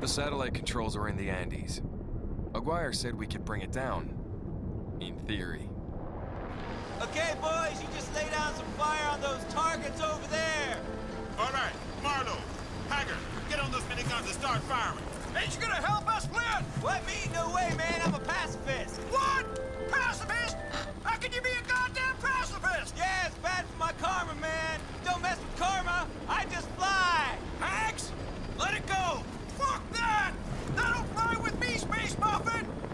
The satellite controls are in the Andes. Aguirre said we could bring it down. In theory. Okay, boys, you just lay down some fire on those targets over there. All right, Marlowe, Haggard, get on those miniguns and start firing. Ain't you gonna help us, Flynn? What, me? No way, man. I'm a pacifist. What? Pacifist? How can you be a goddamn pacifist? Yeah, it's bad for my karma, man. Don't mess with karma. I just fly. Hags? Let it go. Fuck that! That'll fly with me, Space Muffin!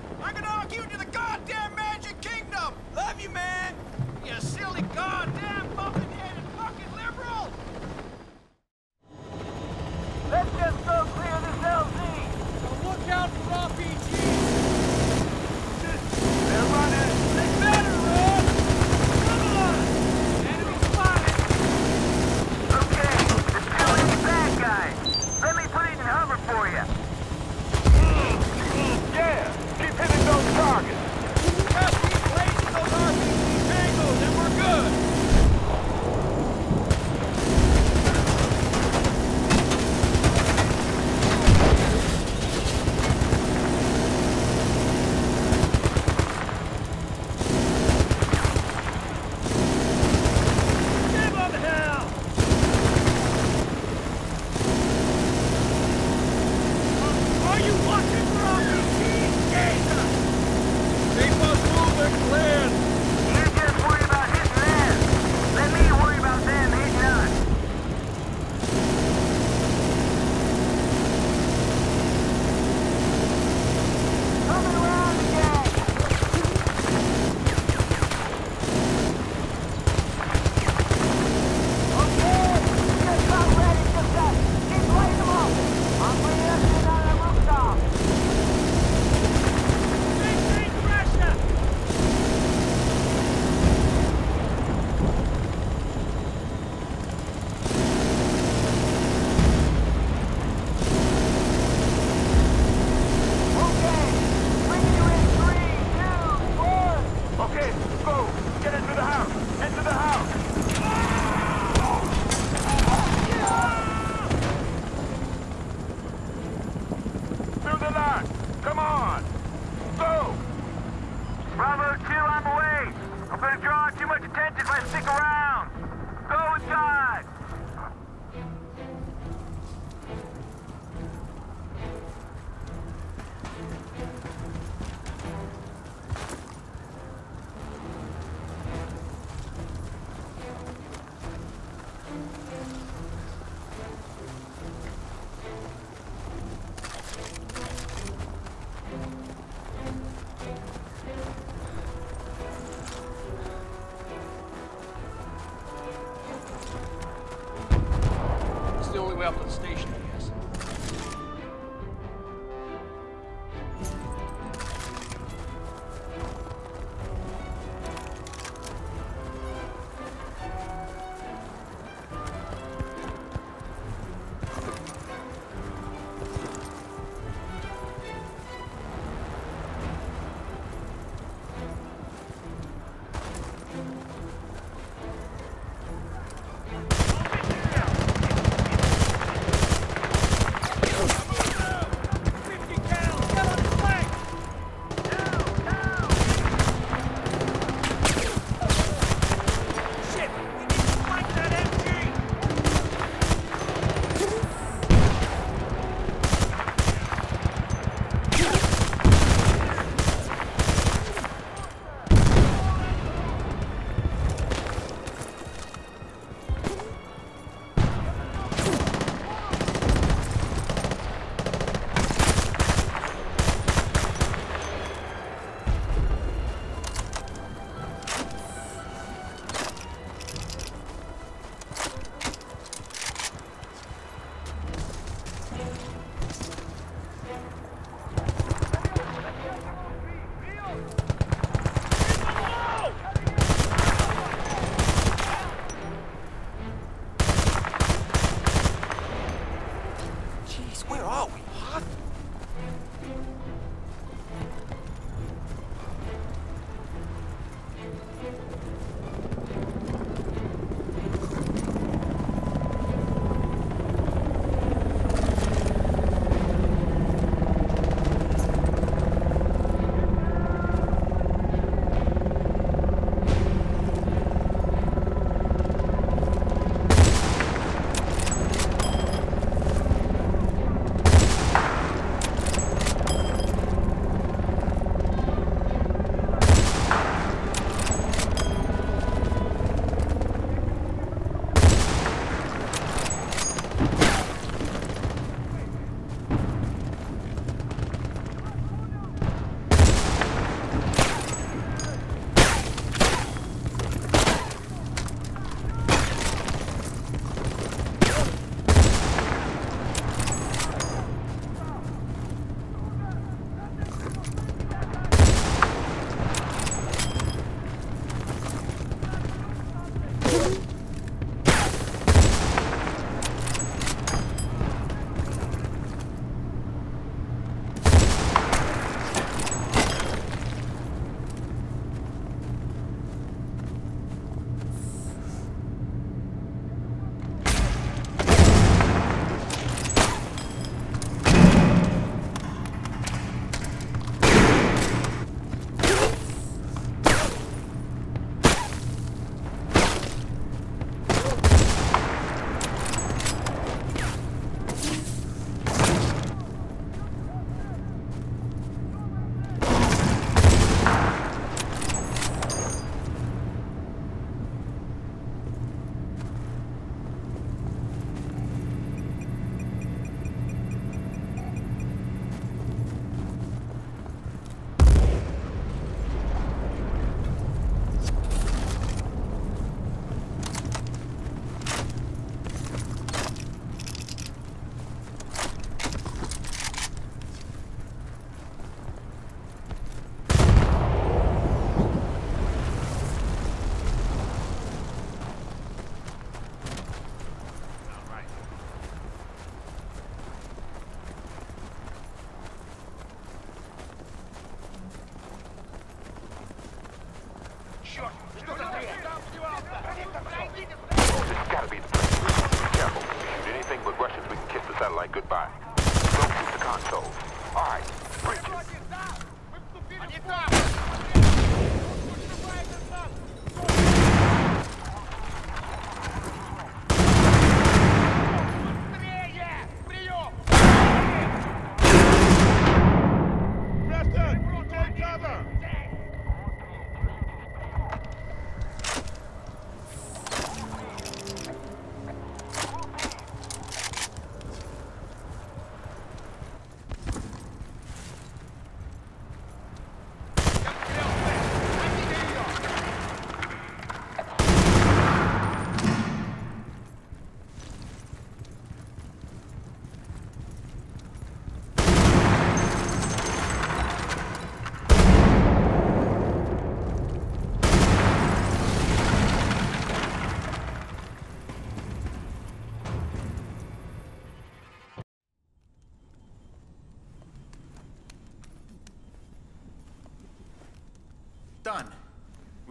Up the station,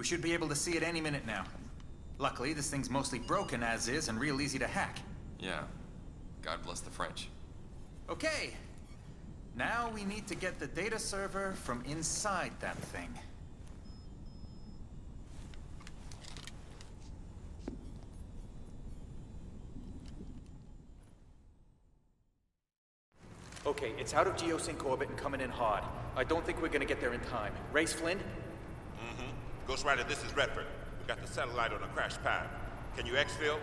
We should be able to see it any minute now. Luckily, this thing's mostly broken as is and real easy to hack. Yeah. God bless the French. Okay. Now we need to get the data server from inside that thing. Okay, it's out of geosync orbit and coming in hard. I don't think we're gonna get there in time. Race Flynn? Ghost Rider, this is Redford. We got the satellite on a crash pad. Can you exfil?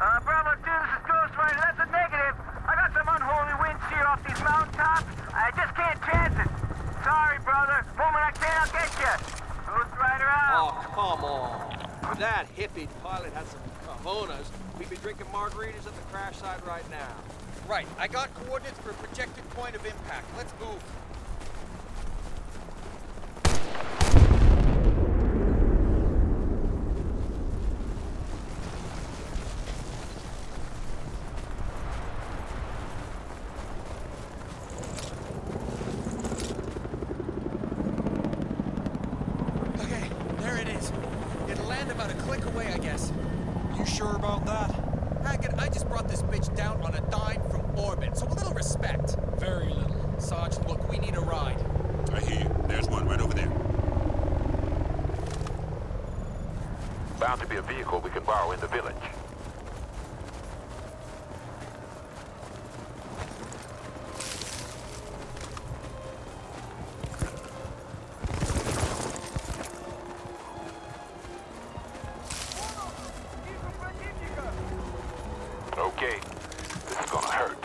Uh, Bravo 2, this is Ghost Rider. That's a negative. I got some unholy winds here off these mountaintops. I just can't chance it. Sorry, brother. Moment I can, I'll get you. Ghost Rider out. Oh, come on. If that hippie pilot had some cojones, we'd be drinking margaritas at the crash site right now. Right, I got coordinates for a projected point of impact. Let's move. Okay, there it is. It'll land about a click away, I guess. You sure about that? Haggard, I just brought this bitch down on a dime from orbit, so a little respect. Very little. Sarge, look, we need a ride. I hear you. There's one right over there. Bound to be a vehicle we can borrow in the village. Okay, this is gonna hurt.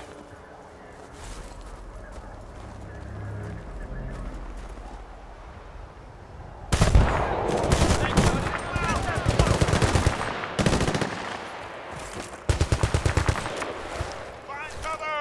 Find cover!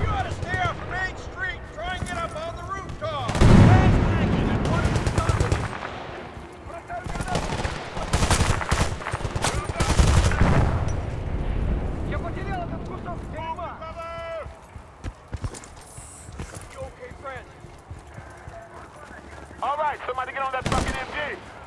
You ought to stay off Main Street. Try and get up on the rooftop. Cover! You okay, friend? All right, somebody get on that fucking MG.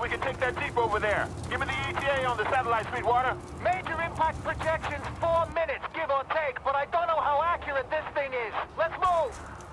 We can take that deep over there. Give me the ETA on the satellite, Sweetwater. Major impact projections, four minutes, give or take, but I don't know how accurate this thing is. Let's move!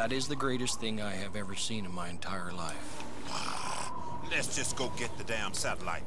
That is the greatest thing I have ever seen in my entire life. Let's just go get the damn satellite.